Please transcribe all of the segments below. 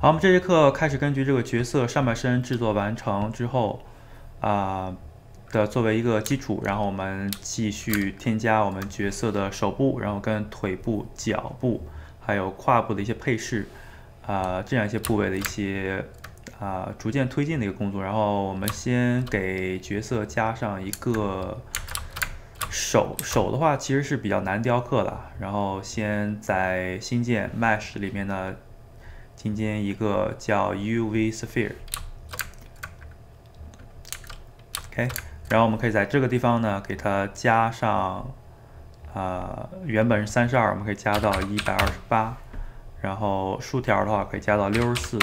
好，我们这节课开始根据这个角色上半身制作完成之后，啊的作为一个基础，然后我们继续添加我们角色的手部，然后跟腿部、脚部，还有胯部的一些配饰，啊这样一些部位的一些啊逐渐推进的一个工作。然后我们先给角色加上一个手，手的话其实是比较难雕刻的，然后先在新建 Mesh 里面呢。今天一个叫 UV Sphere，OK，然后我们可以在这个地方呢给它加上，啊，原本是三十二，我们可以加到一百二十八，然后竖条的话可以加到六十四，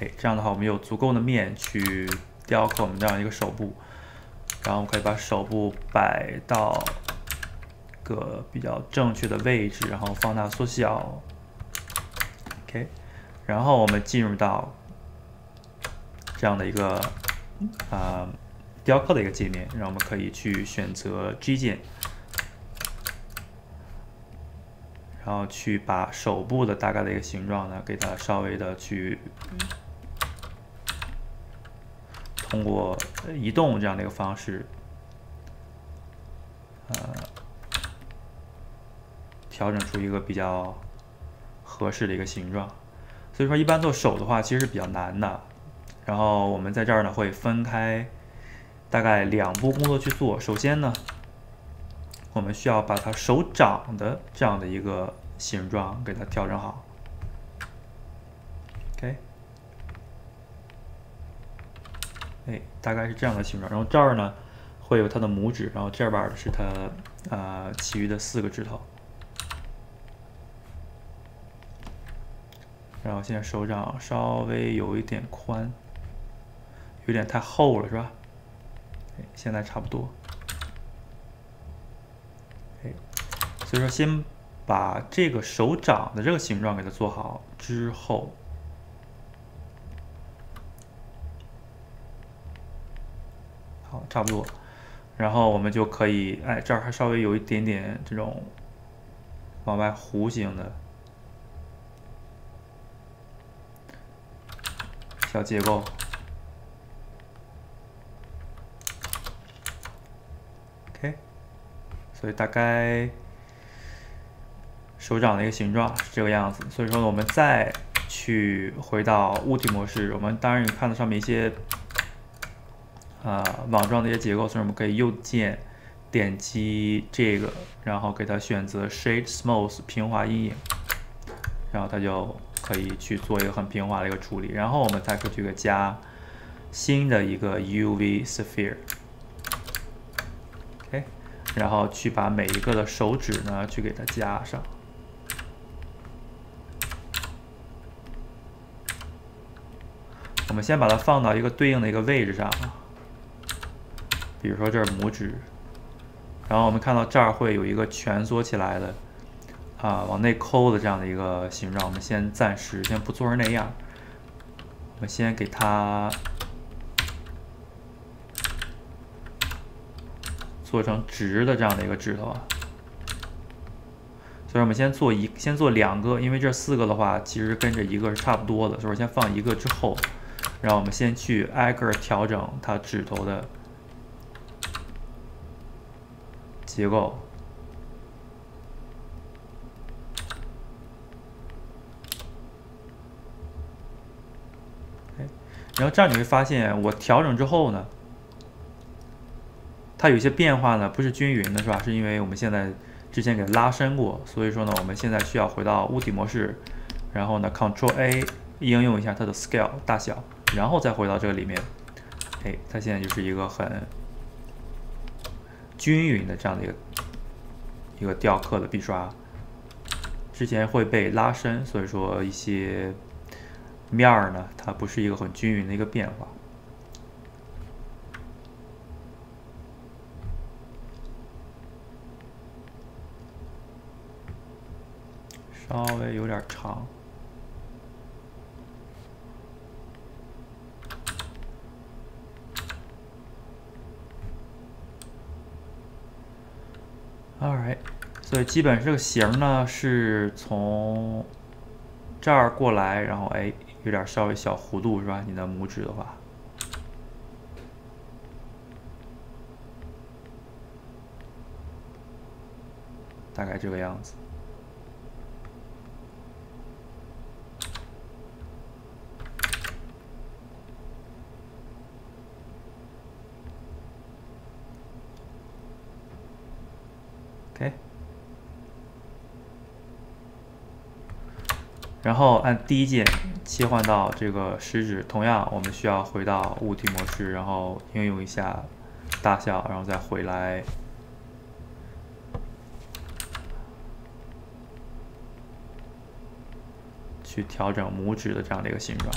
哎，这样的话我们有足够的面去雕刻我们这样一个手部，然后我们可以把手部摆到个比较正确的位置，然后放大缩小，OK。然后我们进入到这样的一个啊雕刻的一个界面，然后我们可以去选择 G 键，然后去把手部的大概的一个形状呢，给它稍微的去通过移动这样的一个方式，呃，调整出一个比较合适的一个形状。所以说，一般做手的话，其实是比较难的。然后我们在这儿呢，会分开大概两步工作去做。首先呢，我们需要把它手掌的这样的一个形状给它调整好。OK，哎，大概是这样的形状。然后这儿呢，会有它的拇指，然后这边是它啊，其余的四个指头。然后现在手掌稍微有一点宽，有点太厚了，是吧？哎现在差不多。哎，所以说先把这个手掌的这个形状给它做好之后，好，差不多。然后我们就可以，哎，这儿还稍微有一点点这种往外弧形的。小结构，OK，所以大概手掌的一个形状是这个样子。所以说呢，我们再去回到物体模式，我们当然也看到上面一些啊网状的一些结构，所以我们可以右键点击这个，然后给它选择 Shade Smooth 平滑阴影，然后它就。可以去做一个很平滑的一个处理，然后我们再去这个加新的一个 UV Sphere，OK，然后去把每一个的手指呢去给它加上。我们先把它放到一个对应的一个位置上，比如说这是拇指，然后我们看到这儿会有一个蜷缩起来的。啊，往内抠的这样的一个形状，我们先暂时先不做成那样，我们先给它做成直的这样的一个指头啊。所以我们先做一，先做两个，因为这四个的话，其实跟这一个是差不多的，所以先放一个之后，然后我们先去挨个调整它指头的结构。然后这样你会发现，我调整之后呢，它有些变化呢不是均匀的，是吧？是因为我们现在之前给拉伸过，所以说呢，我们现在需要回到物体模式，然后呢，Ctrl A 应用一下它的 Scale 大小，然后再回到这个里面，哎，它现在就是一个很均匀的这样的一个一个雕刻的笔刷，之前会被拉伸，所以说一些。面儿呢，它不是一个很均匀的一个变化，稍微有点长。alright，所以基本这个形呢是从。这儿过来，然后哎，有点稍微小弧度是吧？你的拇指的话，大概这个样子。OK，然后按第一键切换到这个食指，同样我们需要回到物体模式，然后应用一下大小，然后再回来去调整拇指的这样的一个形状。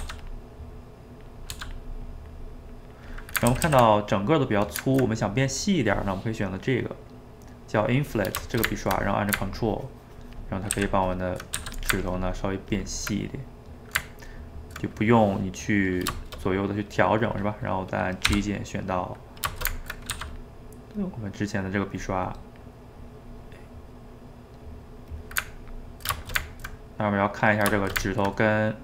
然后看到整个都比较粗，我们想变细一点，那我们可以选择这个。叫 Inflate 这个笔刷，然后按着 Control，然后它可以把我们的指头呢稍微变细一点，就不用你去左右的去调整，是吧？然后再按 G 键选到我们之前的这个笔刷。那我们要看一下这个指头跟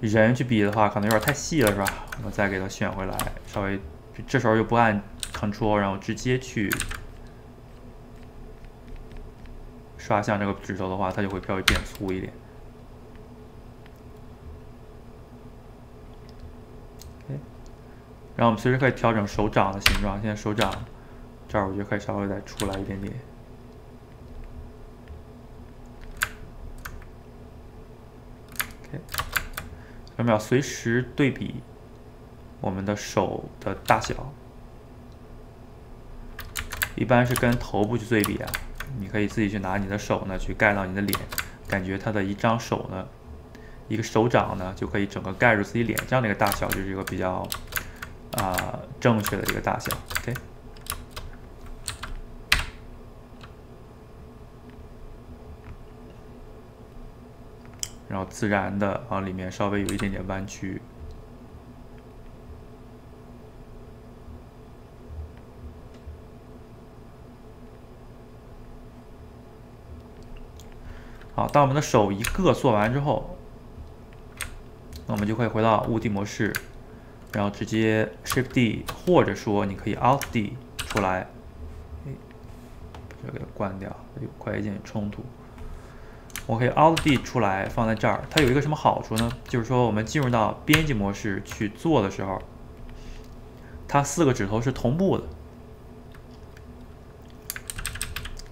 人去比的话，可能有点太细了，是吧？我们再给它选回来，稍微这时候又不按。Ctrl，然后直接去刷向这个指头的话，它就会稍微变粗一点。然后我们随时可以调整手掌的形状。现在手掌这儿，我觉得可以稍微再出来一点点。OK，我们要随时对比我们的手的大小。一般是跟头部去对比啊，你可以自己去拿你的手呢去盖到你的脸，感觉它的一张手呢，一个手掌呢就可以整个盖住自己脸，这样的一个大小就是一个比较啊正确的一个大小，OK。然后自然的往里面稍微有一点点弯曲。好，当我们的手一个做完之后，那我们就可以回到物体模式，然后直接 Shift D，或者说你可以 Alt D 出来，哎，这个给它关掉，有快捷键冲突。我可以 Alt D 出来放在这儿，它有一个什么好处呢？就是说我们进入到编辑模式去做的时候，它四个指头是同步的。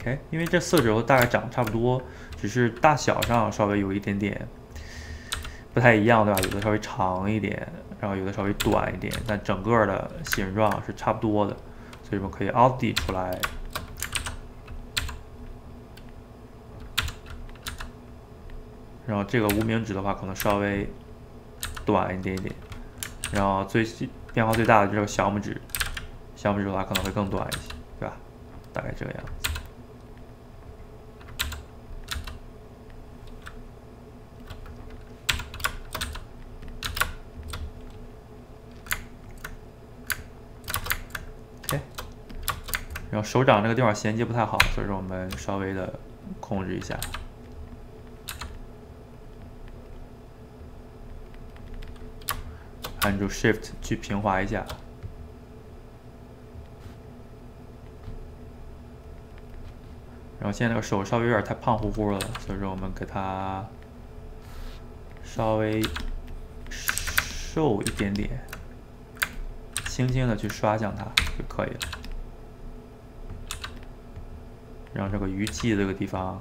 OK，因为这四个指头大概长差不多。只是大小上稍微有一点点不太一样，对吧？有的稍微长一点，然后有的稍微短一点，但整个的形状是差不多的，所以我们可以 Alt D 出来，然后这个无名指的话可能稍微短一点点，然后最变化最大的就是小拇指，小拇指的话可能会更短一些，对吧？大概这个样子。然后手掌这个地方衔接不太好，所以说我们稍微的控制一下，按住 Shift 去平滑一下。然后现在这个手稍微有点太胖乎乎了，所以说我们给它稍微瘦一点点，轻轻的去刷向它就可以了。让这个鱼际这个地方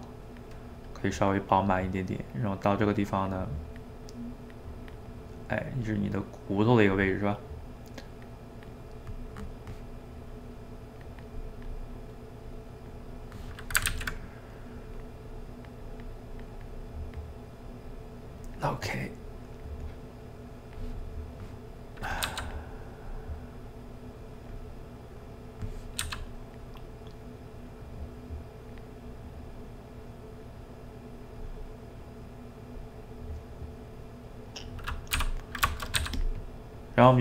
可以稍微饱满一点点，然后到这个地方呢，哎，就是你的骨头的一个位置，是吧？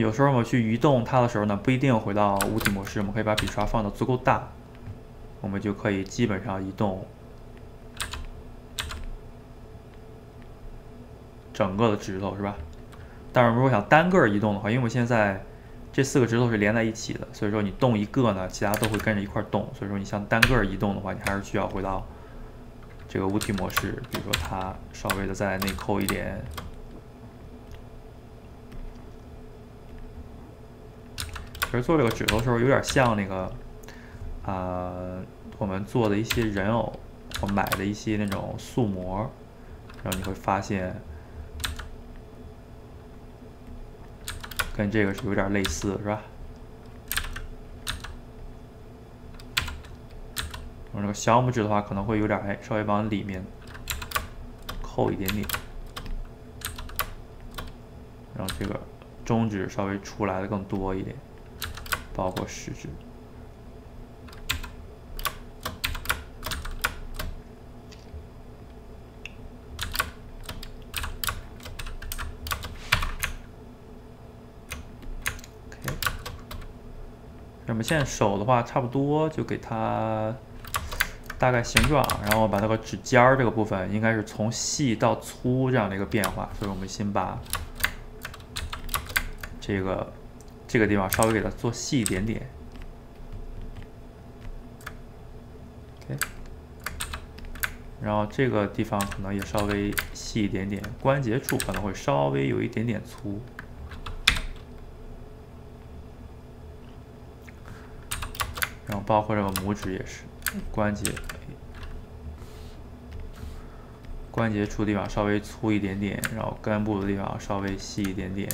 有时候我们去移动它的时候呢，不一定回到物体模式，我们可以把笔刷放的足够大，我们就可以基本上移动整个的指头，是吧？但是如果想单个移动的话，因为我现在这四个指头是连在一起的，所以说你动一个呢，其他都会跟着一块动。所以说你像单个移动的话，你还是需要回到这个物体模式，比如说它稍微的再内扣一点。其实做这个指头的时候，有点像那个，啊，我们做的一些人偶，我买的一些那种塑模，然后你会发现，跟这个是有点类似，是吧？我这个小拇指的话，可能会有点哎，稍微往里面扣一点点，然后这个中指稍微出来的更多一点。包括食指。OK，那么现在手的话，差不多就给它大概形状，然后把那个指尖儿这个部分，应该是从细到粗这样的一个变化，所以我们先把这个。这个地方稍微给它做细一点点。然后这个地方可能也稍微细一点点，关节处可能会稍微有一点点粗，然后包括这个拇指也是，关节关节处地方稍微粗一点点，然后根部的地方稍微细一点点。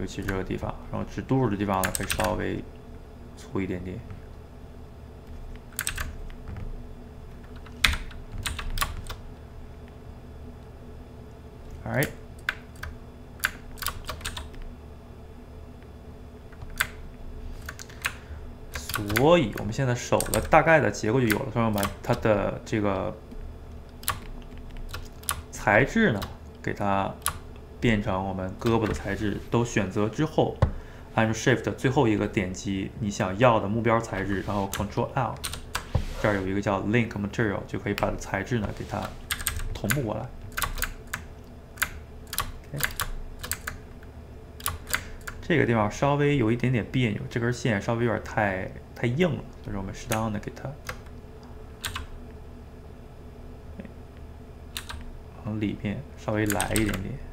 尤其这个地方，然后指肚的地方呢，可以稍微粗一点点。Alright，所以我们现在手的大概的结构就有了，朋友们，它的这个材质呢，给它。变成我们胳膊的材质都选择之后，按住 Shift 最后一个点击你想要的目标材质，然后 Control L，这儿有一个叫 Link Material，就可以把材质呢给它同步过来。这个地方稍微有一点点别扭，这根线稍微有点太太硬了，所以我们适当的给它往里面稍微来一点点。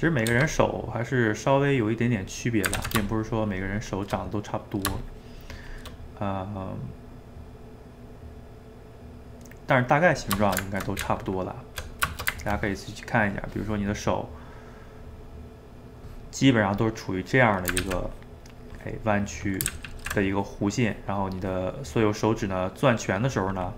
其实每个人手还是稍微有一点点区别的，并不是说每个人手长得都差不多，呃，但是大概形状应该都差不多了。大家可以自己去看一下，比如说你的手基本上都是处于这样的一个哎弯曲的一个弧线，然后你的所有手指呢攥拳的时候呢，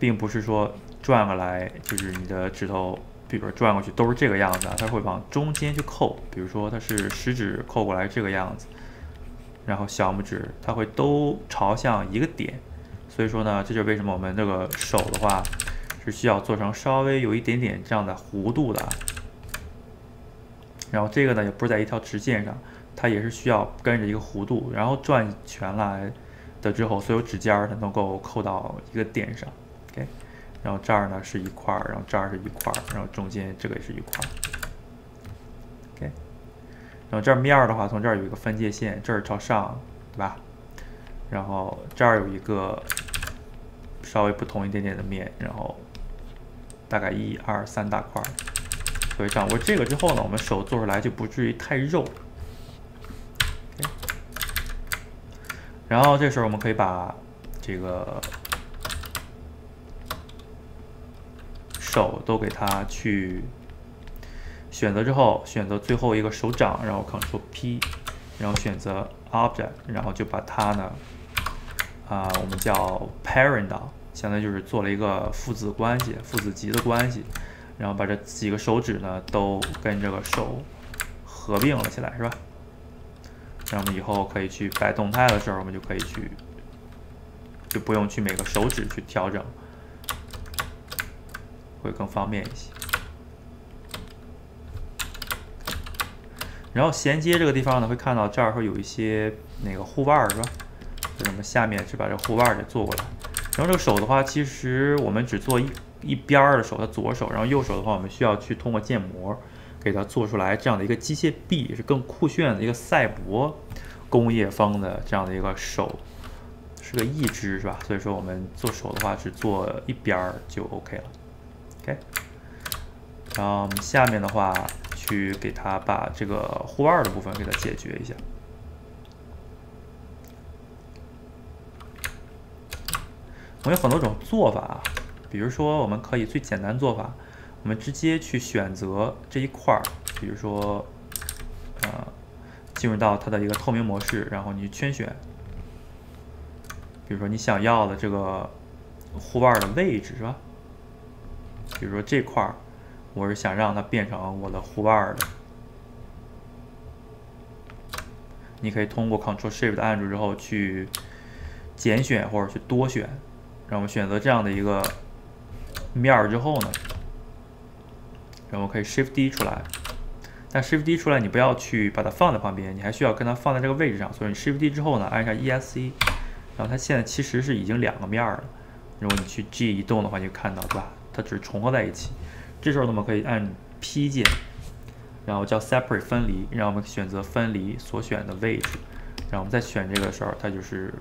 并不是说转过来就是你的指头。比如说转过去都是这个样子，它会往中间去扣。比如说它是食指扣过来这个样子，然后小拇指它会都朝向一个点。所以说呢，这就是为什么我们这个手的话是需要做成稍微有一点点这样的弧度的。然后这个呢也不是在一条直线上，它也是需要跟着一个弧度，然后转全来的之后，所有指尖它能够扣到一个点上。OK。然后这儿呢是一块儿，然后这儿是一块儿，然后中间这个也是一块儿，OK。然后这儿面儿的话，从这儿有一个分界线，这儿朝上，对吧？然后这儿有一个稍微不同一点点的面，然后大概一二三大块儿。所以掌握这个之后呢，我们手做出来就不至于太肉。然后这时候我们可以把这个。手都给它去选择之后，选择最后一个手掌，然后 Ctrl P，然后选择 Object，然后就把它呢，啊，我们叫 Parent 到，相当于就是做了一个父子关系、父子级的关系，然后把这几个手指呢都跟这个手合并了起来，是吧？那我们以后可以去摆动态的时候，我们就可以去，就不用去每个手指去调整，会更方便一些。然后衔接这个地方呢，会看到这儿会有一些那个护腕，是吧？就我们下面去把这护腕给做过来。然后这个手的话，其实我们只做一一边儿的手，它左手。然后右手的话，我们需要去通过建模给它做出来这样的一个机械臂，是更酷炫的一个赛博工业风的这样的一个手，是个义肢，是吧？所以说我们做手的话，只做一边儿就 OK 了。OK。然后我们下面的话。去给它把这个护腕的部分给它解决一下。我们有很多种做法啊，比如说我们可以最简单做法，我们直接去选择这一块儿，比如说，呃，进入到它的一个透明模式，然后你圈选，比如说你想要的这个护腕的位置是吧？比如说这块儿。我是想让它变成我的护腕的，你可以通过 Ctrl Shift 按住之后去简选或者去多选，让我们选择这样的一个面儿之后呢，然后可以 Shift D 出来，但 Shift D 出来你不要去把它放在旁边，你还需要跟它放在这个位置上，所以你 Shift D 之后呢，按下 ESC，然后它现在其实是已经两个面了，如果你去 G 移动的话，就看到对吧？它只是重合在一起。这时候呢，我们可以按 P 键，然后叫 Separate 分离，让我们选择分离所选的位置，然后我们再选这个时候，它就是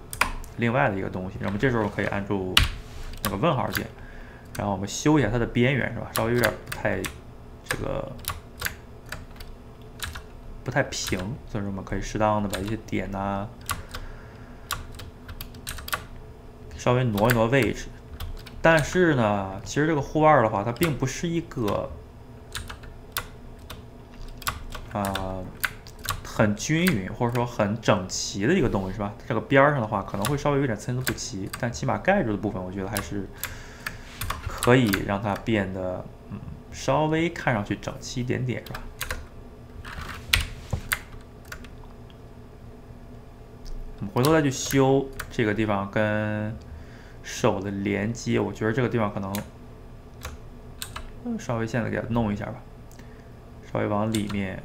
另外的一个东西。然后我们这时候可以按住那个问号键，然后我们修一下它的边缘，是吧？稍微有点不太这个不太平，所以说我们可以适当的把一些点呐稍微挪一挪位置。但是呢，其实这个护腕的话，它并不是一个啊很均匀或者说很整齐的一个东西，是吧？这个边儿上的话可能会稍微有点参差不齐，但起码盖住的部分，我觉得还是可以让它变得嗯稍微看上去整齐一点点，是吧？我们回头再去修这个地方跟。手的连接，我觉得这个地方可能稍微现在给它弄一下吧，稍微往里面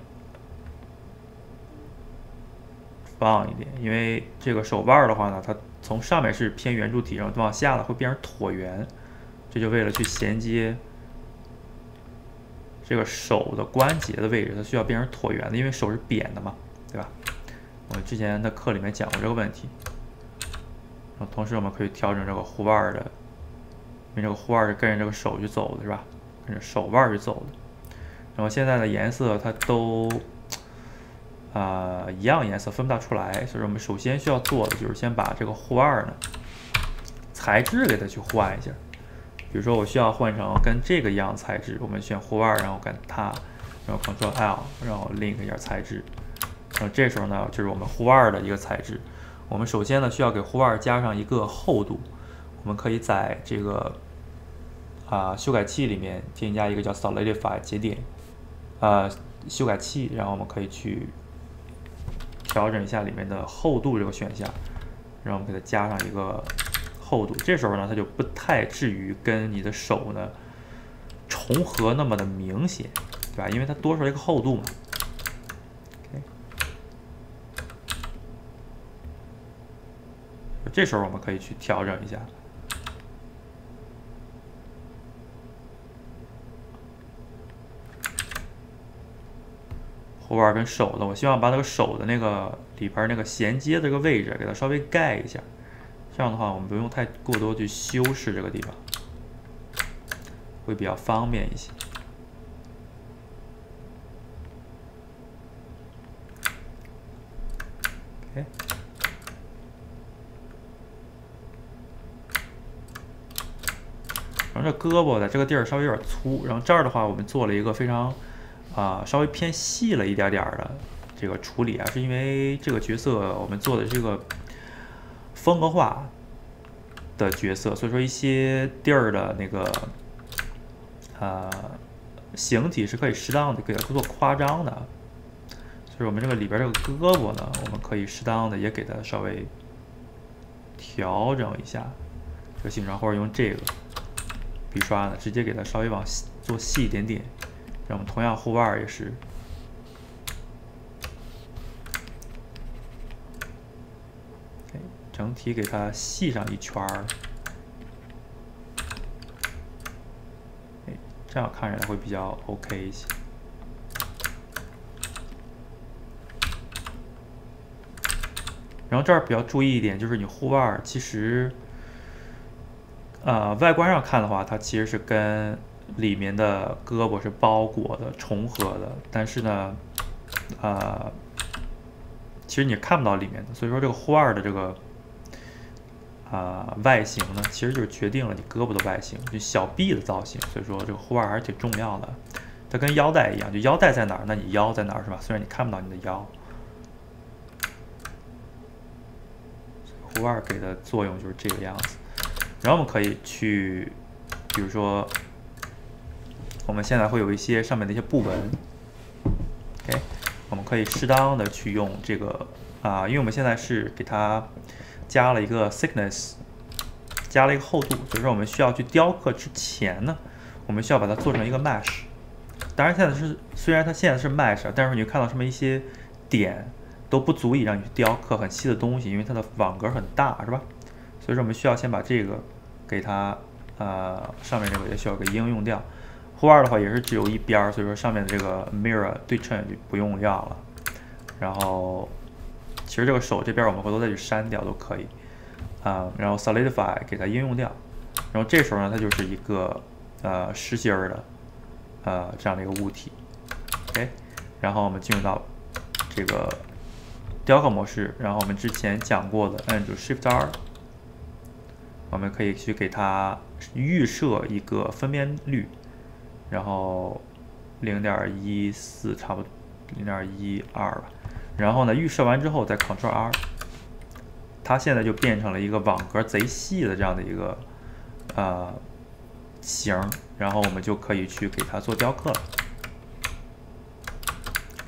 放一点，因为这个手腕的话呢，它从上面是偏圆柱体，然后往下了会变成椭圆，这就为了去衔接这个手的关节的位置，它需要变成椭圆的，因为手是扁的嘛，对吧？我之前的课里面讲过这个问题。同时，我们可以调整这个护腕的，因为这个护腕是跟着这个手去走的，是吧？跟着手腕去走的。然后现在的颜色它都啊一样颜色，分不大出来。所以说，我们首先需要做的就是先把这个护腕呢材质给它去换一下。比如说，我需要换成跟这个一样材质，我们选护腕，然后跟它，然后 Ctrl L，然后 link 一下材质。然后这时候呢，就是我们护腕的一个材质。我们首先呢需要给护腕加上一个厚度，我们可以在这个啊修改器里面添加一个叫 Solidify 节点啊修改器，然后我们可以去调整一下里面的厚度这个选项，然后我们给它加上一个厚度，这时候呢它就不太至于跟你的手呢重合那么的明显，对吧？因为它多出来一个厚度嘛。这时候我们可以去调整一下护腕跟手的，我希望把那个手的那个里边那个衔接的这个位置给它稍微盖一下，这样的话我们不用太过多去修饰这个地方，会比较方便一些。然后这胳膊在这个地儿稍微有点粗，然后这儿的话我们做了一个非常啊稍微偏细了一点点儿的这个处理啊，是因为这个角色我们做的这个风格化的角色，所以说一些地儿的那个呃形体是可以适当的给它做夸张的，所以我们这个里边这个胳膊呢，我们可以适当的也给它稍微调整一下这个形状，或者用这个笔刷呢，直接给它稍微往细做细一点点。然后同样护腕也是。整体给它细上一圈儿，哎，这样看起来会比较 OK 一些。然后这儿比较注意一点，就是你护腕其实，呃，外观上看的话，它其实是跟里面的胳膊是包裹的、重合的，但是呢，呃，其实你看不到里面的，所以说这个护腕的这个。啊，外形呢，其实就是决定了你胳膊的外形，就小臂的造型。所以说这个护腕还是挺重要的，它跟腰带一样，就腰带在哪儿，那你腰在哪儿是吧？虽然你看不到你的腰，护腕给的作用就是这个样子。然后我们可以去，比如说，我们现在会有一些上面的一些布纹，OK，我们可以适当的去用这个啊，因为我们现在是给它。加了一个 thickness，加了一个厚度，所以说我们需要去雕刻之前呢，我们需要把它做成一个 mesh。当然现在是虽然它现在是 mesh，但是你看到上面一些点都不足以让你去雕刻很细的东西，因为它的网格很大，是吧？所以说我们需要先把这个给它呃上面这个也需要给应用掉。护腕的话也是只有一边，所以说上面的这个 mirror 对称就不用要了。然后。其实这个手这边我们回头再去删掉都可以，啊，然后 solidify 给它应用掉，然后这时候呢，它就是一个呃实心儿的呃这样的一个物体，OK，然后我们进入到这个雕刻模式，然后我们之前讲过的按住 Shift R，我们可以去给它预设一个分辨率，然后零点一四差不多零点一二吧。然后呢，预设完之后再 Ctrl R，它现在就变成了一个网格贼细的这样的一个呃形，然后我们就可以去给它做雕刻了。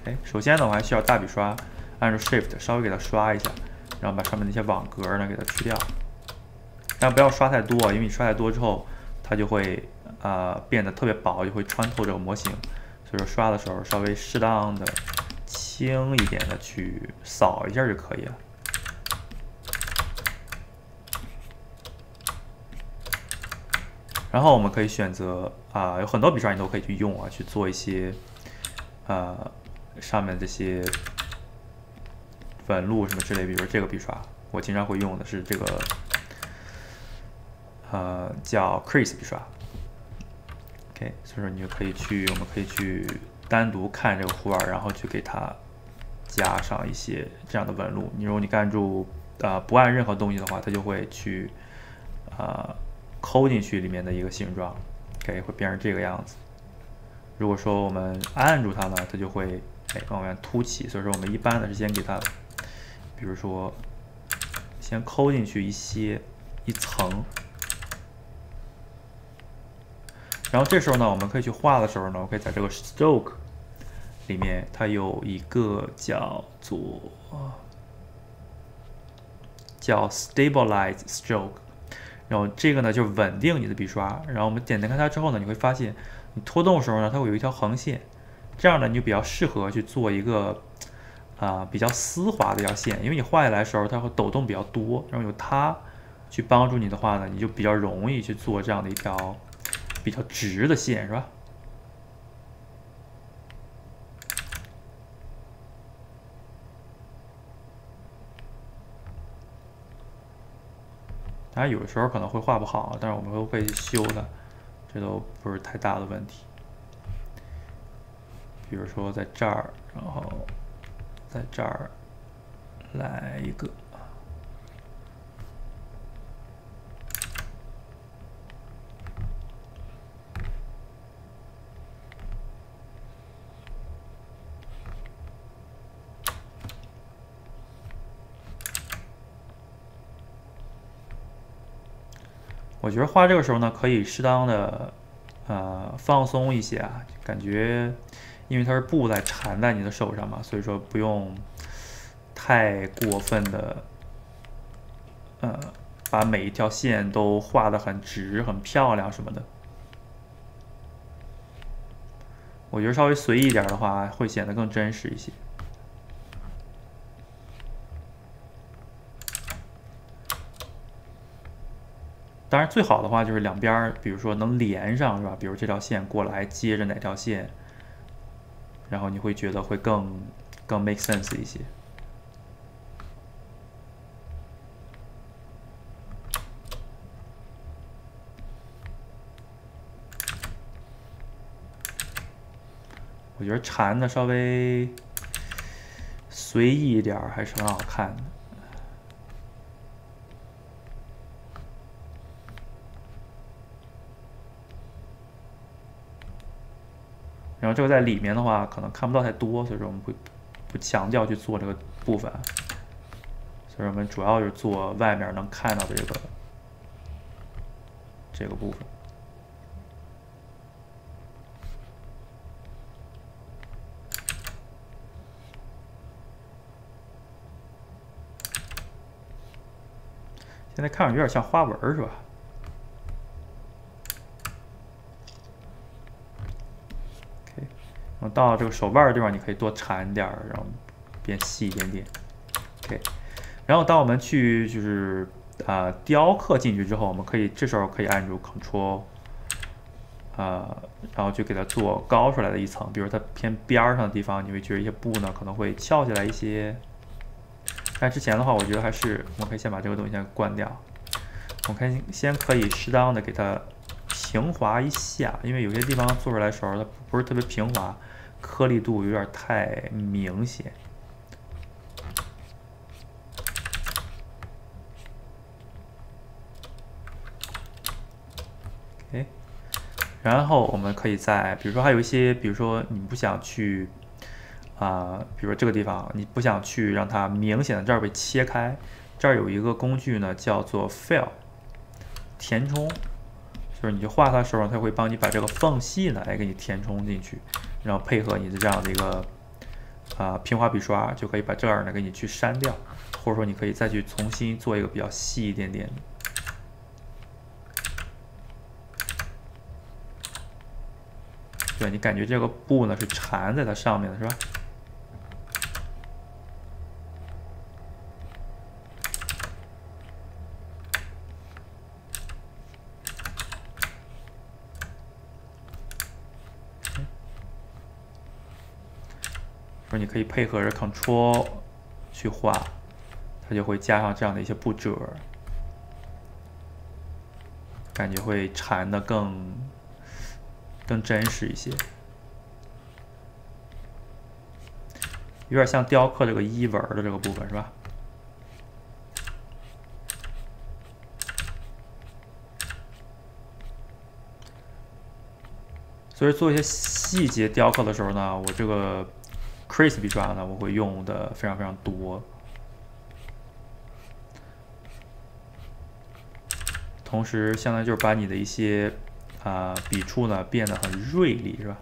哎，首先呢，我还需要大笔刷，按住 Shift 稍微给它刷一下，然后把上面那些网格呢给它去掉，但不要刷太多啊，因为你刷太多之后，它就会呃变得特别薄，就会穿透这个模型。所以说刷的时候稍微适当的。轻一点的去扫一下就可以了。然后我们可以选择啊，有很多笔刷你都可以去用啊，去做一些呃上面这些纹路什么之类。比如这个笔刷，我经常会用的是这个呃叫 cris 笔刷。OK，所以说你就可以去，我们可以去。单独看这个护腕，然后去给它加上一些这样的纹路。你如果你按住啊不按任何东西的话，它就会去啊抠进去里面的一个形状，OK 会变成这个样子。如果说我们按住它呢，它就会哎往外凸起。所以说我们一般的是先给它，比如说先抠进去一些一层。然后这时候呢，我们可以去画的时候呢，我可以在这个 stroke 里面，它有一个叫做叫 stabilize stroke，然后这个呢就稳定你的笔刷。然后我们点点开它之后呢，你会发现你拖动的时候呢，它会有一条横线，这样呢你就比较适合去做一个啊比较丝滑的一条线，因为你画下来的时候它会抖动比较多，然后有它去帮助你的话呢，你就比较容易去做这样的一条。比较直的线是吧？当然有的时候可能会画不好，但是我们都会修的，这都不是太大的问题。比如说在这儿，然后在这儿来一个。我觉得画这个时候呢，可以适当的呃放松一些啊，感觉因为它是布在缠在你的手上嘛，所以说不用太过分的呃把每一条线都画的很直、很漂亮什么的。我觉得稍微随意一点的话，会显得更真实一些。当然，最好的话就是两边，比如说能连上，是吧？比如这条线过来接着哪条线，然后你会觉得会更更 make sense 一些。我觉得缠的稍微随意一点还是很好看的。然后这个在里面的话，可能看不到太多，所以说我们不不强调去做这个部分。所以我们主要是做外面能看到的这个这个部分。现在看上去有点像花纹，是吧？到这个手腕的地方，你可以多缠点儿，然后变细一点点。OK，然后当我们去就是啊雕刻进去之后，我们可以这时候可以按住 Ctrl，啊，然后就给它做高出来的一层。比如它偏边儿上的地方，你会觉得一些布呢可能会翘起来一些。但之前的话，我觉得还是我们可以先把这个东西先关掉。我们先先可以适当的给它平滑一下，因为有些地方做出来的时候它不是特别平滑。颗粒度有点太明显。然后我们可以在，比如说还有一些，比如说你不想去啊，比如说这个地方你不想去让它明显的这儿被切开，这儿有一个工具呢，叫做 Fill 填充，就是你就画它的时候，它会帮你把这个缝隙呢来给你填充进去。然后配合你的这样的一个啊平滑笔刷，就可以把这儿呢给你去删掉，或者说你可以再去重新做一个比较细一点点。对你感觉这个布呢是缠在它上面的是吧？你可以配合着 Ctrl 去画，它就会加上这样的一些布褶，感觉会缠的更更真实一些，有点像雕刻这个衣纹的这个部分，是吧？所以做一些细节雕刻的时候呢，我这个。Crease 笔刷呢，我会用的非常非常多，同时相当于就是把你的一些啊笔触呢变得很锐利，是吧？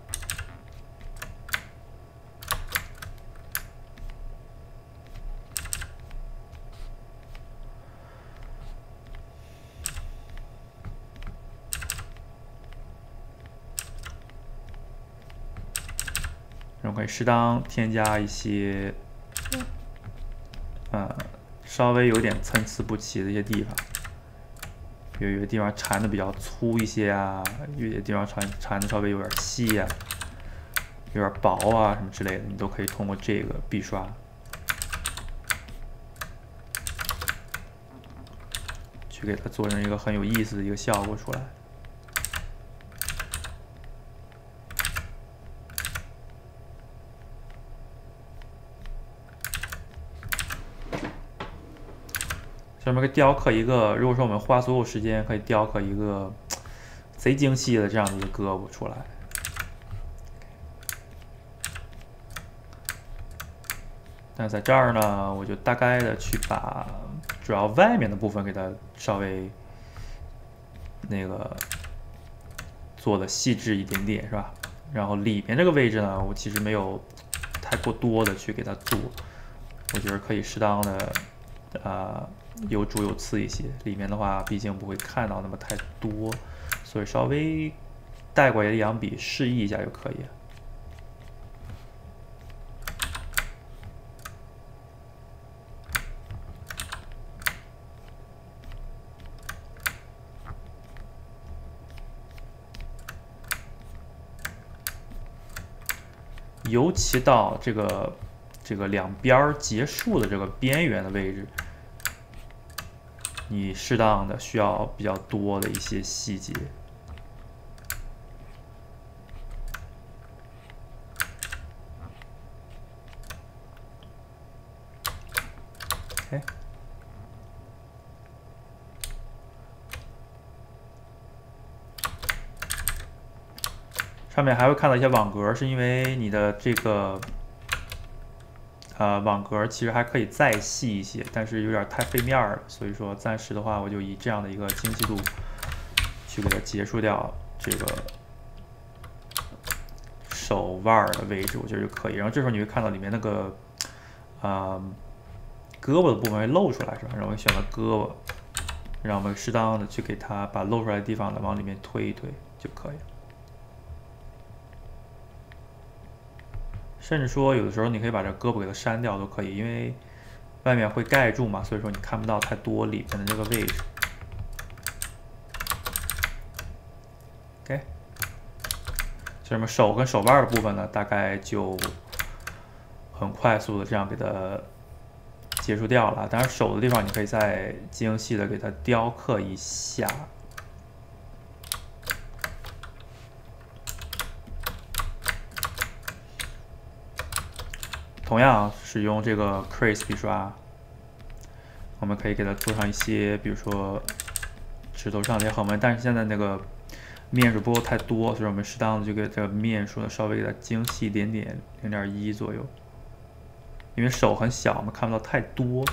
可以适当添加一些，呃，稍微有点参差不齐的一些地方，有有些地方缠的比较粗一些啊，有些地方缠缠的稍微有点细啊，有点薄啊什么之类的，你都可以通过这个笔刷，去给它做成一个很有意思的一个效果出来。上面雕刻一个，如果说我们花所有时间，可以雕刻一个贼精细的这样的一个胳膊出来。但在这儿呢，我就大概的去把主要外面的部分给它稍微那个做的细致一点点，是吧？然后里面这个位置呢，我其实没有太过多的去给它做，我觉得可以适当的啊有主有次一些。里面的话，毕竟不会看到那么太多，所以稍微带过一两笔示意一下就可以。尤其到这个这个两边结束的这个边缘的位置，你适当的需要比较多的一些细节。上面还会看到一些网格，是因为你的这个呃网格其实还可以再细一些，但是有点太费面儿，所以说暂时的话，我就以这样的一个精细度去给它结束掉这个手腕的位置，我觉得就可以。然后这时候你会看到里面那个啊胳膊的部分会露出来，是吧？然后我选择胳膊，让我们适当的去给它把露出来的地方呢往里面推一推就可以了。甚至说，有的时候你可以把这胳膊给它删掉都可以，因为外面会盖住嘛，所以说你看不到太多里面的这个位置。OK，这什么手跟手腕的部分呢，大概就很快速的这样给它结束掉了。当然，手的地方你可以再精细的给它雕刻一下。同样使用这个 Crease 笔刷，我们可以给它做上一些，比如说指头上的横纹。但是现在那个面数不够太多，所以我们适当的就给这个面数呢稍微给它精细一点点，零点一左右。因为手很小，我们看不到太多，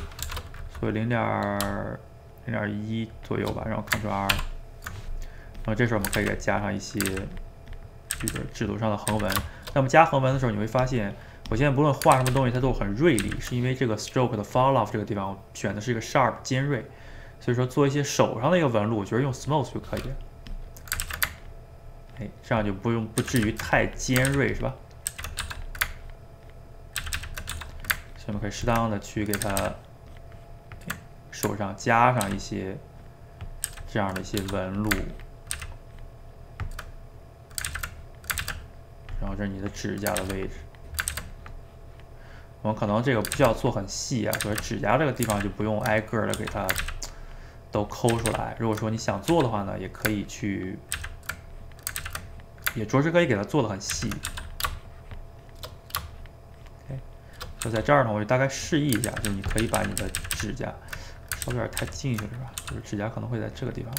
所以零点零点一左右吧。然后 Ctrl R，然后这时候我们可以给它加上一些这个指头上的横纹。那么加横纹的时候，你会发现。我现在不论画什么东西，它都很锐利，是因为这个 stroke 的 fall off 这个地方我选的是一个 sharp 尖锐，所以说做一些手上的一个纹路，我觉得用 smooth 就可以。哎，这样就不用不至于太尖锐，是吧？所以我们可以适当的去给它手上加上一些这样的一些纹路，然后这是你的指甲的位置。我们可能这个不需要做很细啊，所以指甲这个地方就不用挨个的给它都抠出来。如果说你想做的话呢，也可以去，也着实可以给它做的很细。OK，就在这儿呢，我就大概示意一下，就是你可以把你的指甲稍微有点太近去了，是吧？就是指甲可能会在这个地方，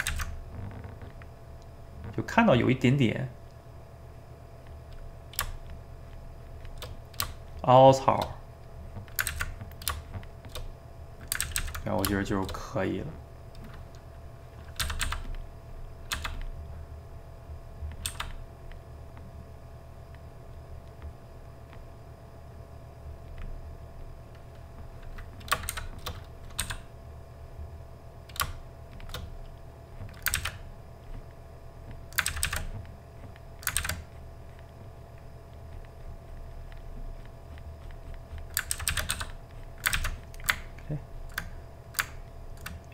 就看到有一点点凹槽。然后我觉得就可以了。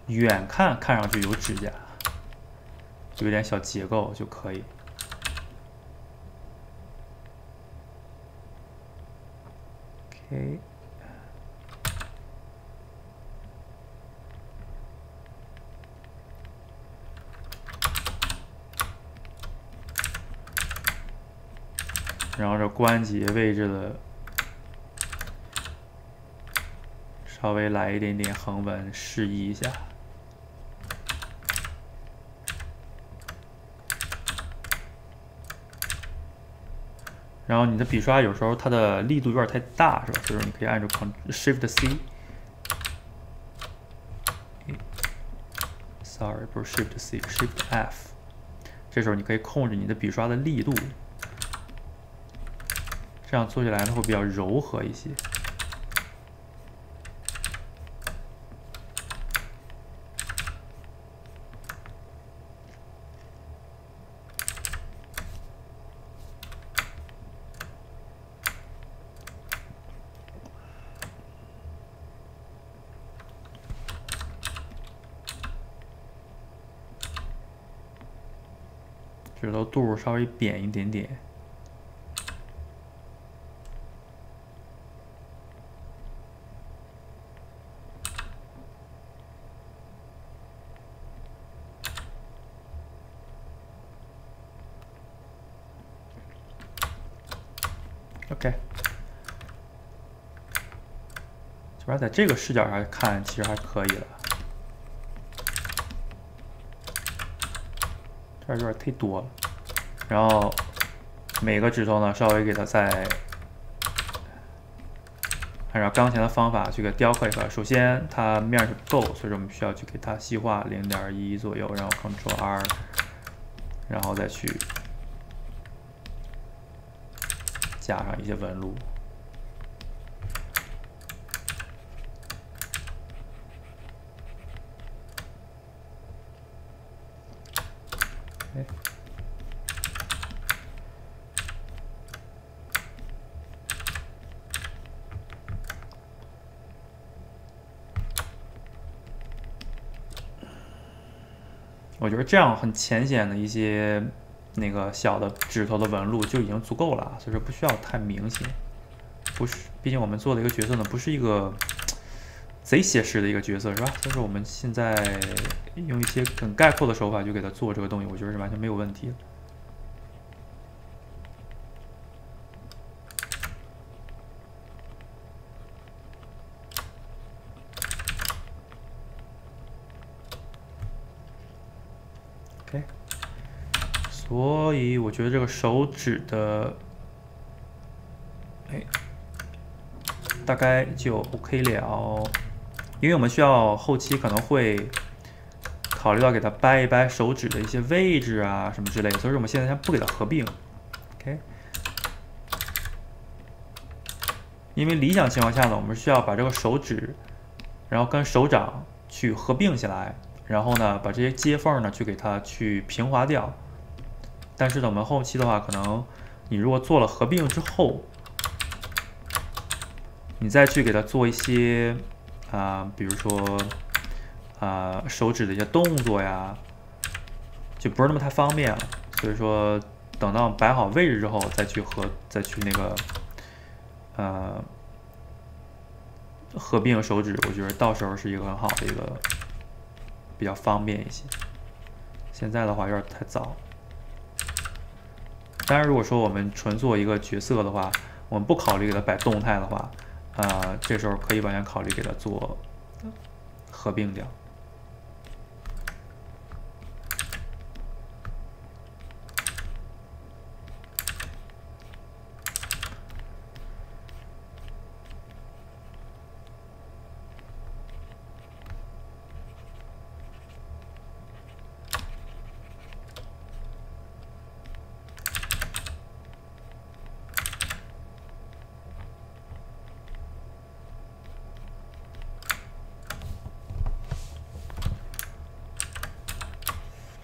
远看看上去有指甲，有点小结构就可以。OK，然后这关节位置的稍微来一点点横纹，示意一下。然后你的笔刷有时候它的力度有点太大，是吧？所以说你可以按住 ct shift C，，sorry，不是 Shift C，Shift F。这时候你可以控制你的笔刷的力度，这样做起来呢会比较柔和一些。指头肚稍微扁一点点。OK，这边在这个视角上看，其实还可以了。这有点忒多了，然后每个指头呢，稍微给它再按照刚才的方法去给雕刻一下。首先它面是不够，所以说我们需要去给它细化零点一左右，然后 Ctrl R，然后再去加上一些纹路。我觉得这样很浅显的一些那个小的指头的纹路就已经足够了，所以说不需要太明显。不是，毕竟我们做的一个角色呢，不是一个贼写实的一个角色，是吧？所以说我们现在用一些很概括的手法去给他做这个东西，我觉得是完全没有问题的。所以我觉得这个手指的，哎，大概就 OK 了。因为我们需要后期可能会考虑到给它掰一掰手指的一些位置啊什么之类的，所以我们现在先不给它合并，OK。因为理想情况下呢，我们需要把这个手指，然后跟手掌去合并起来，然后呢把这些接缝呢去给它去平滑掉。但是呢，我们后期的话，可能你如果做了合并之后，你再去给它做一些啊，比如说啊手指的一些动作呀，就不是那么太方便了。所以说，等到摆好位置之后，再去合，再去那个呃合并手指，我觉得到时候是一个很好的一个比较方便一些。现在的话有点太早。当然，如果说我们纯做一个角色的话，我们不考虑给它摆动态的话，呃，这时候可以完全考虑给它做合并掉。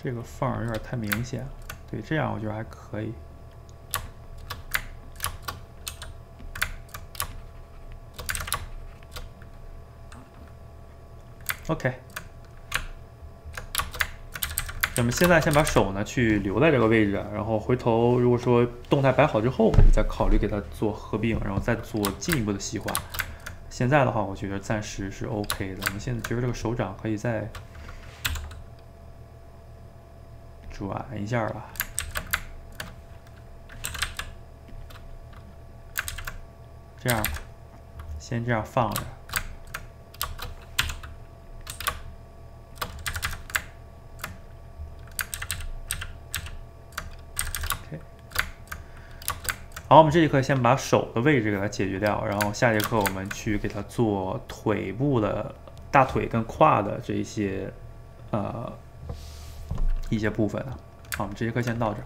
这个缝有点太明显，对，这样我觉得还可以。OK，那么现在先把手呢去留在这个位置，然后回头如果说动态摆好之后，我们再考虑给它做合并，然后再做进一步的细化。现在的话，我觉得暂时是 OK 的。我们现在觉得这个手掌可以再。转一下吧，这样，先这样放着。OK，好，我们这节课先把手的位置给它解决掉，然后下节课我们去给它做腿部的大腿跟胯的这些呃一些部分的。好，我们这节课先到这儿。